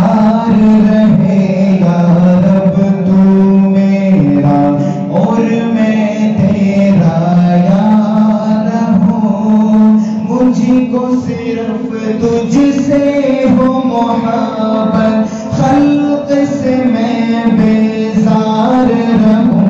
यार रहेगा रब, तू मेरा और मैं तेरा यार हूँ। मुझको सिर्फ़ तुझसे हो मोहब्बत, खल्क से मैं बेजार रहूँ।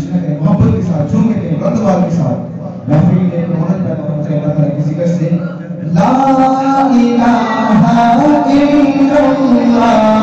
खुशियाँ मोहब्बत के साथ झूम के रतबार के साथ महफिल में मोहब्बत पैदा करना चाहिए अल्लाह ताला किसी ज़िक्र से ला इलाहा इल्लल्लाह